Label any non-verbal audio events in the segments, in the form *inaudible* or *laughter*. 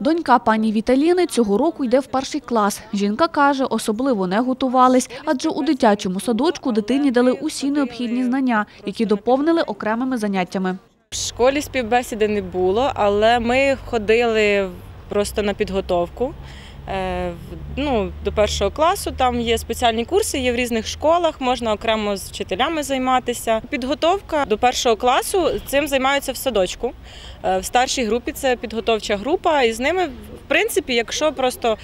Донька пані Віталіни цього року йде в перший клас. Жінка каже, особливо не готувались, адже у дитячому садочку дитині дали усі необхідні знання, які доповнили окремими заняттями. В школі співбесіди не було, але ми ходили просто на підготовку. Е, Ну, до першого класу там є спеціальні курси, є в різних школах, можна окремо з вчителями займатися. Підготовка до першого класу цим займаються в садочку. Е, В старшій групі це підготовча група, і з ними, в принципі, якщо просто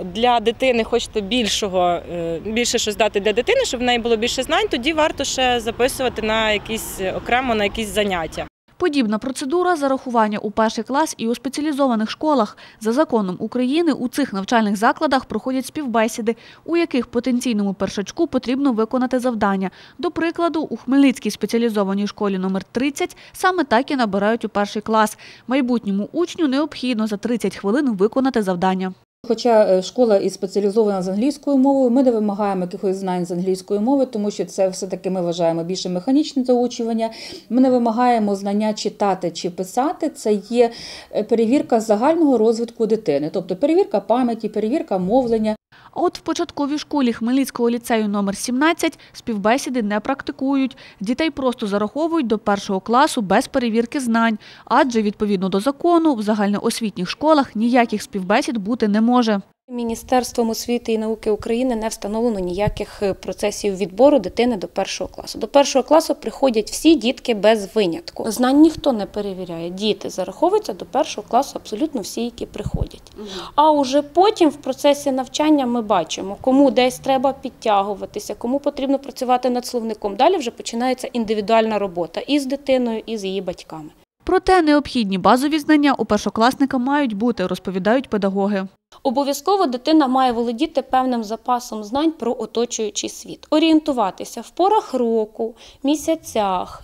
для дитини хочете більшого, е, більше щось дати для дитини, щоб в неї було більше знань, тоді варто ще записувати на якісь окремо на якісь заняття. Подібна процедура зарахування у перший клас і у спеціалізованих школах. За законом України у цих навчальних закладах проходять співбесіди, у яких потенційному першачку потрібно виконати завдання. До прикладу, у Хмельницькій спеціалізованій школі номер 30 саме так і набирають у перший клас. Майбутньому учню необхідно за 30 хвилин виконати завдання. Хоча е, школа і спеціалізована з англійською мовою, ми не вимагаємо якихось знань з англійської мови, тому що це все-таки ми вважаємо більше механічне заучування. Ми не вимагаємо знання читати чи писати. Це є е, перевірка загального розвитку дитини, тобто перевірка пам'яті, перевірка мовлення. А от в початковій школі Хмельницького ліцею номер 17 співбесіди не практикують. Дітей просто зараховують до першого класу без перевірки знань, адже відповідно до закону в загальноосвітніх школах ніяких співбесід бути не може. Міністерством освіти і науки України не встановлено ніяких е, процесів відбору дитини до першого класу. До першого класу приходять всі дітки без винятку. Знань ніхто не перевіряє. Діти зараховуються до першого класу абсолютно всі, які приходять. А уже потім в процесі навчання ми бачимо, кому десь треба підтягуватися, кому потрібно працювати над словником. Далі вже починається індивідуальна робота і з дитиною, і з її батьками. Проте необхідні базові знання у першокласника мають бути, розповідають педагоги. Обов'язково дитина має володіти певним запасом знань про оточуючий світ, орієнтуватися в порах року, місяцях,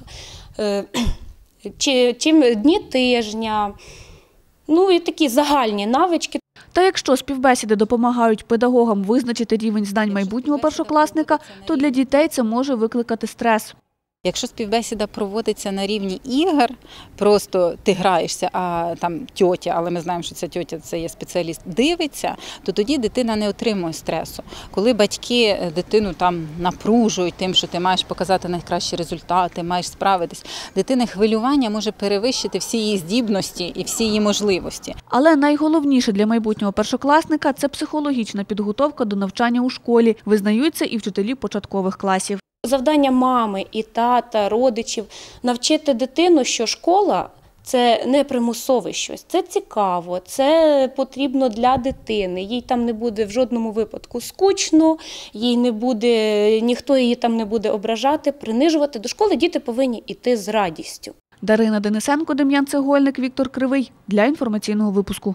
е, *clears throat* чи, чи дні тижня. Ну і такі загальні навички. Та якщо співбесіди допомагають педагогам визначити рівень знань майбутнього першокласника, то для дітей це може викликати стрес. Якщо співбесіда проводиться на рівні ігор, просто ти граєшся, а там тьотя, але ми знаємо, що ця тьотя це є спеціаліст, дивиться, то тоді дитина не отримує стресу. Коли батьки е, дитину там напружують тим, що ти маєш показати найкращі результати, маєш справитись, дитини хвилювання може перевищити всі її здібності і всі її можливості. Але найголовніше для майбутнього першокласника це психологічна підготовка до навчання у школі, визнаються і вчителі початкових класів. Завдання мами і тата, родичів навчити дитину, що школа. Це не примусове щось, це цікаво, це потрібно для дитини. Їй там не буде в жодному випадку скучно, їй не буде, ніхто її там не буде ображати, принижувати. До школи діти повинні йти з радістю. Дарина Денисенко, Дем'ян Цегольник, Віктор Кривий для інформаційного випуску.